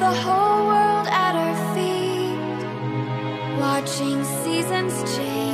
the whole world at our feet, watching seasons change.